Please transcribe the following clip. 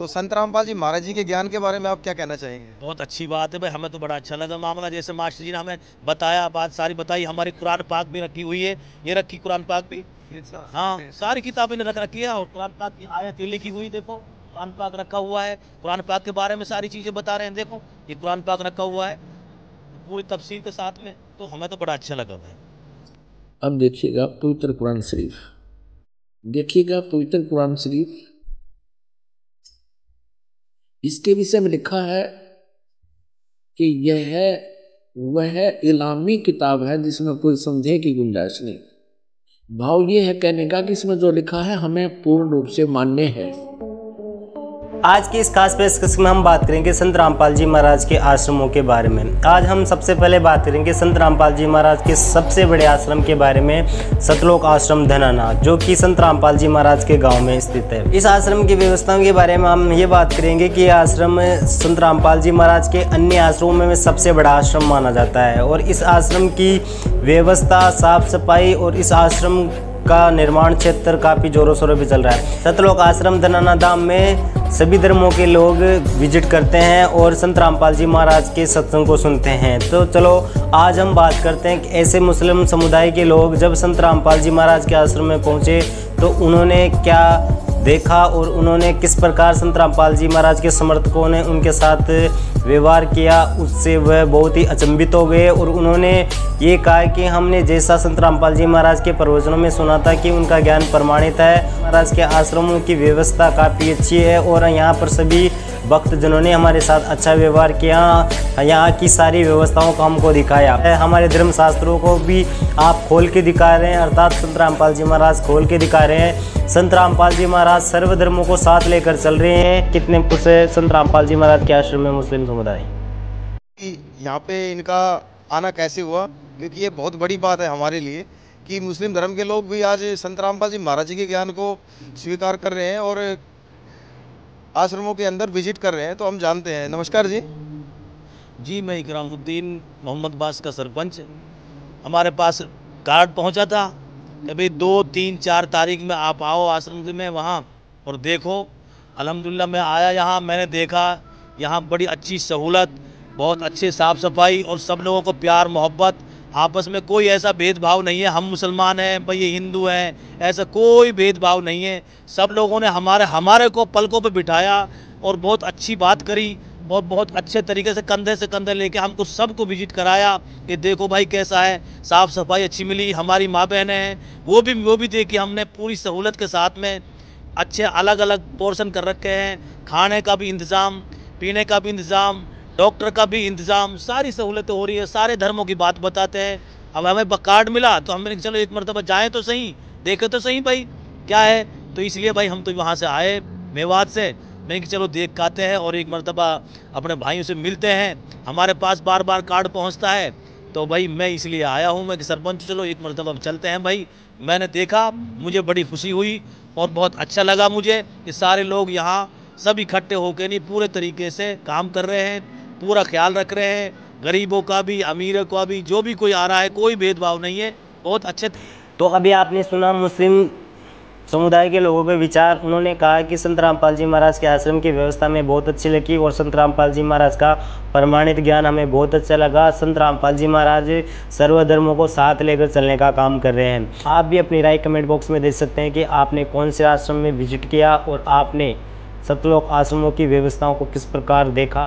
तो संत रामपाल जी महाराज जी के ज्ञान के बारे में आप क्या कहना चाहेंगे? बहुत अच्छी बात है भाई हमें तो बड़ा अच्छा लगा मामला। जैसे मास्टर जी ने हमें बताया बात सारी बताई हमारी कुरान पाक भी रखी हुई है ये रखी कुरान पाक भी। हाँ सारी किताबें ने रख रखी है और कुरान पाक की आयत लिखी हुई देखो कुरान पाक रखा हुआ है। कुरान पाक के बारे में सारी चीज़ें बता रहे हैं देखो ये कुरान पाक रखा हुआ है पूरी तफसील के साथ में तो हमें तो बड़ा अच्छा लगा भाई। अब देखिएगा पवित्र कुरान शरीफ। देखिएगा पवित्र कुरान शरीफ इसके विषय में लिखा है कि यह, वह इलामी किताब है जिसमें कोई समझे की गुंजाइश नहीं। भाव ये है कहने का कि इसमें जो लिखा है हमें पूर्ण रूप से मान्य है। आज की इस खास पेशकश में हम बात करेंगे संत रामपाल जी महाराज के आश्रमों के बारे में। आज हम सबसे पहले बात करेंगे संत रामपाल जी महाराज के सबसे बड़े आश्रम के बारे में, सतलोक आश्रम धनाना, जो कि संत रामपाल जी महाराज के गाँव में स्थित है। इस आश्रम की व्यवस्थाओं के बारे में हम ये बात करेंगे कि आश्रम संत रामपाल जी महाराज के अन्य आश्रमों में सबसे बड़ा आश्रम माना जाता है और इस आश्रम की व्यवस्था, साफ़ सफ़ाई और इस आश्रम का निर्माण क्षेत्र काफ़ी जोरों शोरों पर चल रहा है। सतलोक आश्रम धनाना धाम में सभी धर्मों के लोग विज़िट करते हैं और संत रामपाल जी महाराज के सत्संग को सुनते हैं। तो चलो, आज हम बात करते हैं कि ऐसे मुस्लिम समुदाय के लोग जब संत रामपाल जी महाराज के आश्रम में पहुँचे तो उन्होंने क्या देखा और उन्होंने किस प्रकार संत रामपाल जी महाराज के समर्थकों ने उनके साथ व्यवहार किया, उससे वह बहुत ही अचंभित हो गए और उन्होंने ये कहा कि हमने जैसा संत रामपाल जी महाराज के प्रवचनों में सुना था कि उनका ज्ञान प्रमाणित है, महाराज के आश्रमों की व्यवस्था काफ़ी अच्छी है और यहाँ पर सभी भक्तजनों ने हमारे साथ अच्छा व्यवहार किया, यहाँ की सारी व्यवस्थाओं को हमको दिखाया। हमारे धर्म शास्त्रों को भी आप खोल के दिखा रहे हैं, अर्थात संत रामपाल जी महाराज खोल के दिखा रहे हैं। संत रामपाल जी महाराज सर्व धर्मों को साथ लेकर चल रहे हैं। कितने खुश है संत रामपाल जी महाराज के आश्रम में मुस्लिम समुदाय। यहाँ पे इनका आना कैसे हुआ? क्योंकि ये बहुत बड़ी बात है हमारे लिए कि मुस्लिम धर्म के लोग भी आज संत रामपाल जी महाराज जी के ज्ञान को स्वीकार कर रहे हैं और आश्रमों के अंदर विज़िट कर रहे हैं तो हम जानते हैं। नमस्कार जी। जी, मैं इकरामुद्दीन, मोहम्मद बास का सरपंच। हमारे पास कार्ड पहुँचा था। कि भाई दो, तीन, चार तारीख में आप आओ आश्रम में वहाँ और देखो। अल्हम्दुलिल्लाह, मैं आया यहाँ, मैंने देखा। यहाँ बड़ी अच्छी सहूलत, बहुत अच्छे साफ़ सफ़ाई और सब लोगों को प्यार, मोहब्बत। आपस में कोई ऐसा भेदभाव नहीं है, हम मुसलमान हैं, भाई ये हिंदू हैं, ऐसा कोई भेदभाव नहीं है। सब लोगों ने हमारे हमारे को पलकों पर बिठाया और बहुत अच्छी बात करी और बहुत अच्छे तरीके से कंधे से कंधे लेके हमको सबको विज़िट कराया कि देखो भाई कैसा है, साफ़ सफ़ाई अच्छी मिली, हमारी माँ बहनें हैं, वो भी वो भी देखी हमने पूरी सहूलत के साथ में अच्छे अलग अलग पोर्शन कर रखे हैं, खाने का भी इंतज़ाम, पीने का भी इंतज़ाम डॉक्टर का भी इंतज़ाम, सारी सहूलतें हो रही है, सारे धर्मों की बात बताते हैं। अब हमें कार्ड मिला तो हमने चलो एक मरतबा जाएँ तो सही, देखे तो सही भाई, क्या है? तो इसलिए भाई हम तो वहाँ से आए, मेवात से। मैंने कि चलो देख आते हैं और एक मरतबा अपने भाइयों से मिलते हैं। हमारे पास बार बार कार्ड पहुँचता है। तो भाई मैं इसलिए आया हूँ, मैं कि, सरपंच, चलो एक मरतबा चलते हैं भाई। मैंने देखा, मुझे बड़ी खुशी हुई और बहुत अच्छा लगा मुझे कि सारे लोग यहाँ सब इकट्ठे होकर नहीं, पूरे तरीके से काम कर रहे हैं। पूरा ख्याल रख रहे हैं, गरीबों का भी, अमीरों का भी, जो भी कोई आ रहा है, कोई भेदभाव नहीं है, बहुत अच्छे तो अभी आपने सुना, मुस्लिम समुदाय के लोगों के विचार, उन्होंने कहा कि संत रामपाल जी महाराज के आश्रम की व्यवस्था में बहुत अच्छी लगी और संत रामपाल जी महाराज का प्रमाणित ज्ञान हमें बहुत अच्छा लगा। संत रामपाल जी महाराज सर्वधर्मों को साथ लेकर चलने का काम कर रहे हैं। आप भी अपनी राय कमेंट बॉक्स में दे सकते हैं कि आपने कौन से आश्रम में विज़िट किया और आपने सतलोक आश्रमों की व्यवस्थाओं को किस प्रकार देखा।